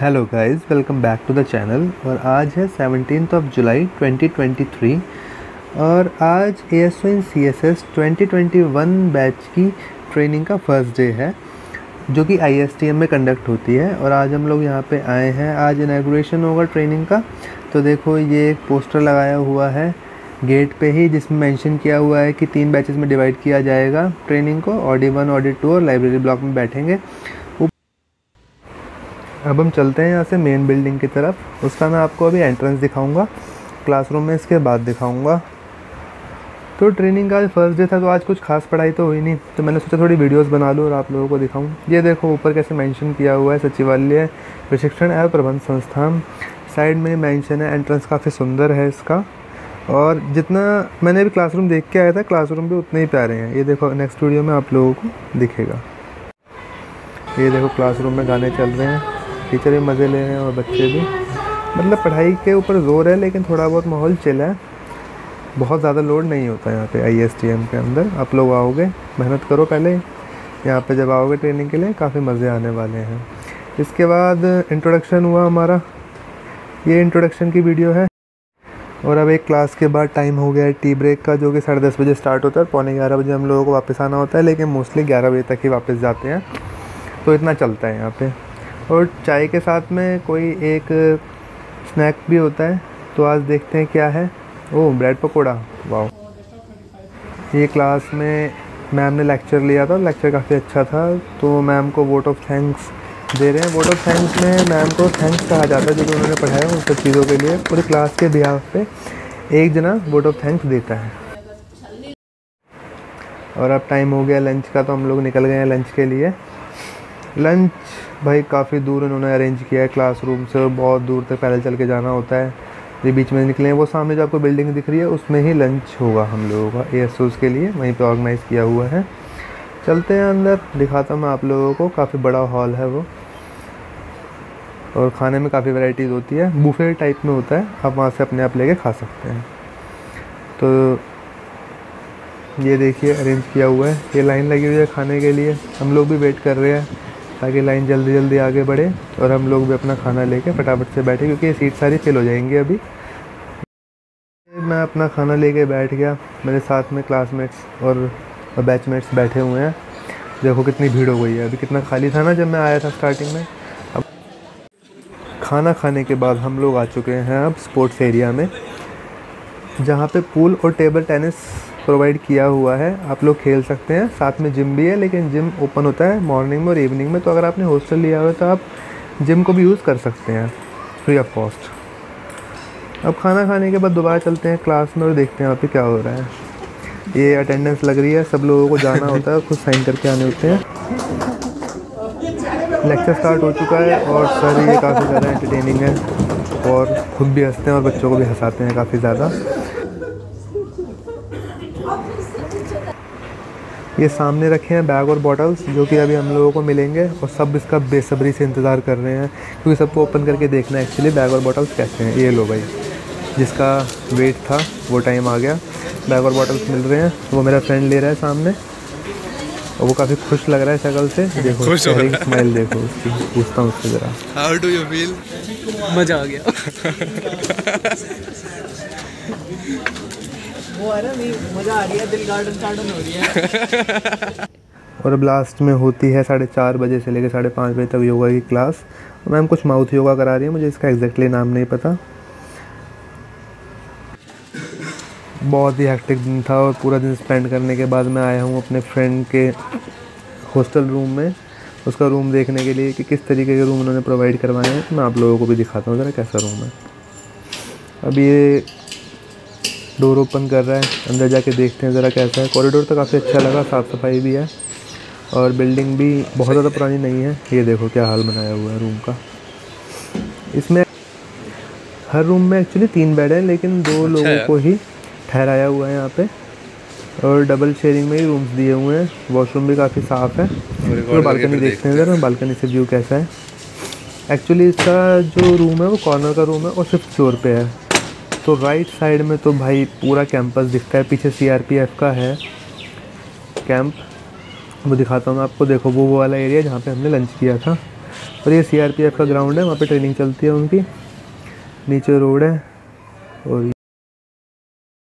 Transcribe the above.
Hello guys welcome back to the channel और आज है सेवनटीन ऑफ़ जुलाई 2023 और आज A S O in C S S twenty batch की training का फ़र्स्ट डे है, जो कि आई एस टी एम में कंडक्ट होती है। और आज हम लोग यहाँ पे आए हैं। आज इनाग्रेशन होगा ट्रेनिंग का। तो देखो, ये एक पोस्टर लगाया हुआ है गेट पे ही, जिसमें मेंशन किया हुआ है कि तीन बैचेस में डिवाइड किया जाएगा ट्रेनिंग को। ऑडी वन ऑडी टू और लाइब्रेरी ब्लॉक में बैठेंगे। अब हम चलते हैं यहाँ से मेन बिल्डिंग की तरफ़। उसका मैं आपको अभी एंट्रेंस दिखाऊँगा। क्लासरूम में इसके बाद दिखाऊँगा। तो ट्रेनिंग का फ़र्स्ट डे था तो आज कुछ खास पढ़ाई तो हुई नहीं। तो मैंने सोचा थोड़ी वीडियोस बना लूँ और आप लोगों को दिखाऊँ। ये देखो, ऊपर कैसे मेंशन किया हुआ है, सचिवालय, प्रशिक्षण एवं प्रबंध संस्थान। साइड में मेंशन है एंट्रेंस काफ़ी सुंदर है इसका। और जितना मैंने अभी क्लासरूम देख के आया था क्लासरूम भी उतने ही प्यारे हैं। ये देखो नेक्स्ट वीडियो में आप लोगों को दिखेगा। ये देखो क्लासरूम में गाने चल रहे हैं। टीचर भी मज़े ले रहे हैं और बच्चे भी। मतलब पढ़ाई के ऊपर ज़ोर है, लेकिन थोड़ा बहुत माहौल चिल है। बहुत ज़्यादा लोड नहीं होता यहाँ पे आई एस टी एम के अंदर। आप लोग आओगे, मेहनत करो पहले। यहाँ पे जब आओगे ट्रेनिंग के लिए, काफ़ी मज़े आने वाले हैं। इसके बाद इंट्रोडक्शन हुआ हमारा। ये इंट्रोडक्शन की वीडियो है। और अब एक क्लास के बाद टाइम हो गया है टी ब्रेक का, जो कि साढ़े दस बजे स्टार्ट होता है। पौने ग्यारह बजे हम लोगों को वापस आना होता है, लेकिन मोस्टली ग्यारह बजे तक ही वापस जाते हैं। तो इतना चलता है यहाँ पे। और चाय के साथ में कोई एक स्नैक भी होता है तो आज देखते हैं क्या है। ओह ब्रेड पकौड़ा वाह ये क्लास में मैम ने लेक्चर लिया था, लेक्चर काफ़ी अच्छा था तो मैम को वोट ऑफ़ थैंक्स दे रहे हैं। वोट ऑफ़ थैंक्स में मैम को थैंक्स कहा जाता है, जो भी उन्होंने पढ़ाया उन सब चीज़ों के लिए। पूरी क्लास के बिहाफ पे एक जना वोट ऑफ़ थैंक्स देता है। और अब टाइम हो गया लंच का तो हम लोग निकल गए हैं लंच के लिए। लंच? भाई काफ़ी दूर उन्होंने अरेंज किया है क्लासरूम से, बहुत दूर तक पैदल चल के जाना होता है। ये बीच में निकले हैं, वो सामने जो आपको बिल्डिंग दिख रही है, उसमें ही लंच होगा हम लोगों का ए के लिए, वहीं पे ऑर्गेनाइज़ किया हुआ है। चलते हैं अंदर, दिखाता हूँ मैं आप लोगों को, काफ़ी बड़ा हॉल है वो। और खाने में काफ़ी वैरायटीज़ होती है बुफे टाइप में होता है, आप वहाँ से अपने आप लेके खा सकते हैं। तो ये देखिए अरेंज किया हुआ है, ये लाइन लगी हुई है खाने के लिए, हम लोग भी वेट कर रहे हैं। ताकि लाइन जल्दी जल्दी आगे बढ़े और हम लोग भी अपना खाना लेके फटाफट से बैठे, क्योंकि ये सीट सारी फिल हो जाएँगी अभी। मैं अपना खाना लेके बैठ गया, मेरे साथ में क्लासमेट्स और बैचमेट्स बैठे हुए हैं। देखो कितनी भीड़ हो गई है, अभी कितना खाली था ना जब मैं आया था स्टार्टिंग में। अब खाना खाने के बाद हम लोग आ चुके हैं अब स्पोर्ट्स एरिया में, जहाँ पे पूल और टेबल टेनिस प्रोवाइड किया हुआ है। आप लोग खेल सकते हैं। साथ में जिम भी है लेकिन जिम ओपन होता है मॉर्निंग में और इवनिंग में। तो अगर आपने हॉस्टल लिया हुआ है तो आप जिम को भी यूज़ कर सकते हैं फ्री ऑफ़ कॉस्ट अब खाना खाने के बाद दोबारा चलते हैं क्लास में और देखते हैं वहाँ पे क्या हो रहा है। ये अटेंडेंस लग रही है सब लोगों को जाना होता है खुद साइन करके आने होते हैं। लेक्चर स्टार्ट हो चुका है और सर ये काफ़ी ज़्यादा एंटरटेनिंग है और खुद भी हँसते हैं और बच्चों को भी हंसाते हैं काफ़ी ज़्यादा। ये सामने रखे हैं बैग और बॉटल्स जो कि अभी हम लोगों को मिलेंगे और सब इसका बेसब्री से इंतज़ार कर रहे हैं क्योंकि सबको ओपन करके देखना है एक्चुअली बैग और बॉटल्स कैसे हैं। ये लो भाई जिसका वेट था वो टाइम आ गया। बैग और बॉटल्स मिल रहे हैं वो मेरा फ्रेंड ले रहा है सामने। और वो काफ़ी खुश लग रहा है शक्ल से। देखो खुश स्माइल देखो उसकी पूछता हूँ उससे ज़रा। हाउ डू यू फील मज़ा आ गया। और अब लास्ट में होती है साढ़े चार बजे से लेकर साढ़े पाँच बजे तक योगा की क्लास मैम, कुछ माउथ योगा करा रही है? मुझे इसका एग्जैक्टली नाम नहीं पता। बहुत ही हेक्टिक दिन था और पूरा दिन स्पेंड करने के बाद मैं आया हूँ अपने फ्रेंड के हॉस्टल रूम में। उसका रूम देखने के लिए कि किस तरीके के रूम उन्होंने प्रोवाइड करवाए हैं। मैं आप लोगों को भी दिखाता हूँ, ज़रा कैसा रूम है। अब ये डोर ओपन कर रहा है। अंदर जाके देखते हैं ज़रा कैसा है। कॉरिडोर तो काफ़ी अच्छा लगा साफ़ सफ़ाई भी है। और बिल्डिंग भी बहुत ज़्यादा पुरानी नहीं है। ये देखो क्या हाल बनाया हुआ है रूम का। इसमें हर रूम में एक्चुअली तीन बेड हैं लेकिन दो अच्छा लोगों को ही ठहराया हुआ है यहाँ पे। और डबल शेयरिंग में ही रूम्स दिए हुए हैं। वॉशरूम भी काफ़ी साफ़ है। और बालकनी देखते हैं ज़रा बालकनी से व्यू कैसा है। एक्चुअली इसका जो रूम है वो कॉर्नर का रूम है और सिर्फ़ फ्लोर पे है। तो राइट साइड में तो भाई पूरा कैंपस दिखता है, पीछे सीआरपीएफ का है कैंप वो दिखाता हूँ मैं आपको, देखो वो वो वाला एरिया जहाँ पे हमने लंच किया था। और ये सीआरपीएफ का ग्राउंड है, वहाँ पे ट्रेनिंग चलती है उनकी। नीचे रोड है और